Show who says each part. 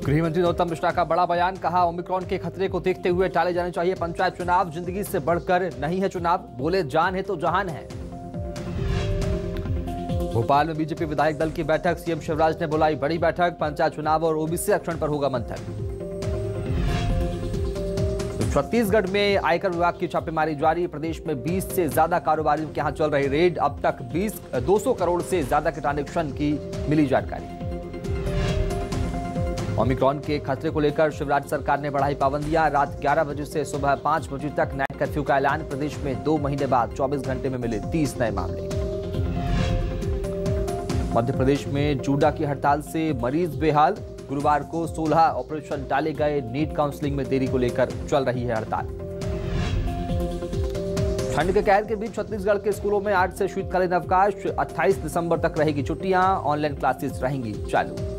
Speaker 1: गृह मंत्री नरोत्तम मिश्रा का बड़ा बयान, कहा ओमिक्रॉन के खतरे को देखते हुए टाले जाने चाहिए पंचायत चुनाव, ज़िंदगी से बढ़कर नहीं है चुनाव, बोले जान है तो जहान है। भोपाल में बीजेपी विधायक दल की बैठक, सीएम शिवराज ने बुलाई बड़ी बैठक, पंचायत चुनाव और ओबीसी आरक्षण पर होगा मंथन। छत्तीसगढ़ में आयकर विभाग की छापेमारी जारी, प्रदेश में 20 से ज़्यादा कारोबारियों के यहाँ चल रही रेड, अब तक 20 200 करोड़ से ज़्यादा के ट्रांजेक्शन की मिली जानकारी। ओमिक्रॉन के खतरे को लेकर शिवराज सरकार ने बढ़ाई पाबंदियाँ रात 11 बजे से सुबह 5 बजे तक नाइट कर्फ्यू का ऐलान। प्रदेश में दो महीने बाद 24 घंटे में मिले 30 नए मामले। मध्य प्रदेश में जूडा की हड़ताल से मरीज़ बेहाल। गुरुवार को 16 ऑपरेशन डाले गए। नीट काउंसलिंग में देरी को लेकर चल रही है हड़ताल। ठंड के कहर के बीच छत्तीसगढ़ के स्कूलों में आज से शीतकालीन अवकाश। 28 दिसंबर तक रहेगी छुट्टियाँ। ऑनलाइन क्लासेस रहेंगी चालू।